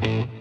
Bye.